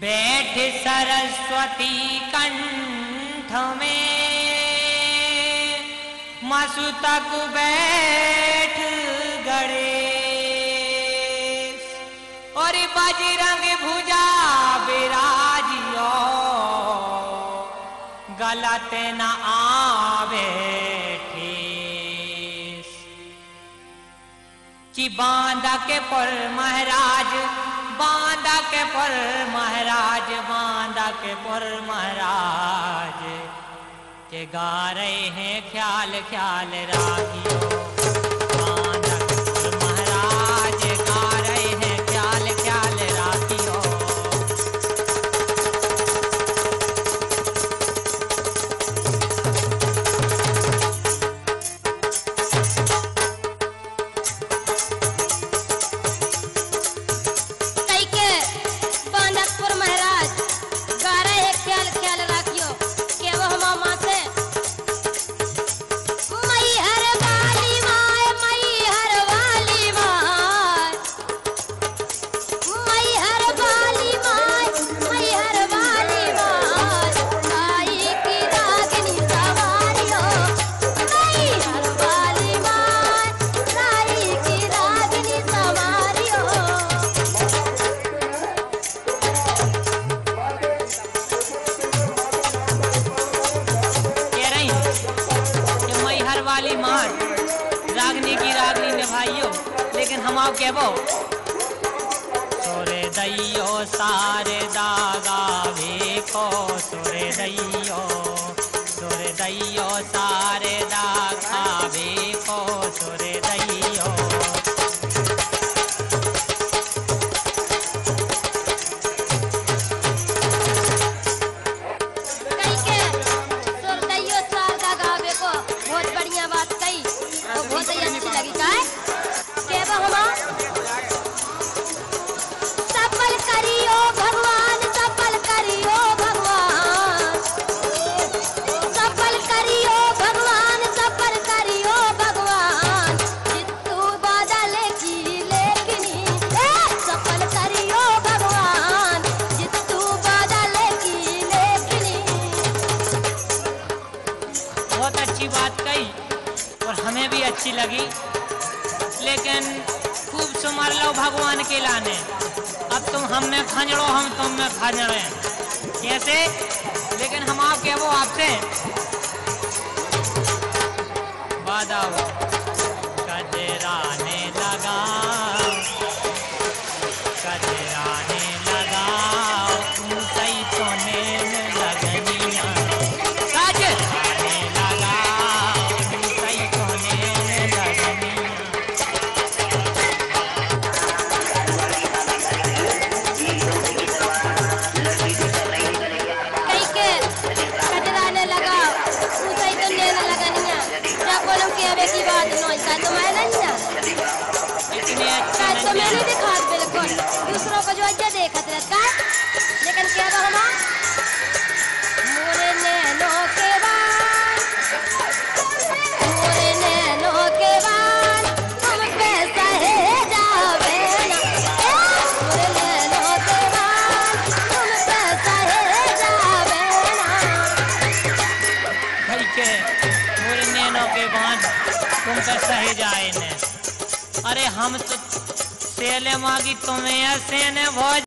बैठ सरस्वती कंठ में मस्तक बैठ गणेश। और बजरंग भुजा विराजियो गलत न आवे ठेस। बांधा के पर महाराज बांधा के पर महाराज बांधा के पर महाराज। के गा रहे हैं ख्याल ख्याल राखियो। रागनी की रागनी निभाइयो लेकिन हम आप कहबो सोरे दैयो सारे दागा भी को सोरे दैयो बहुत अच्छी बात कही और हमें भी अच्छी लगी। लेकिन खूब सुमर लो भगवान के लाने। अब तुम हम में खंजड़ो, हम तुम में खंजड़े। कैसे? लेकिन हम आप क्या वो आपसे बादाओ कजराने पे सही जाए अरे हम तो सेले मांगी तुम्हें सेने भोज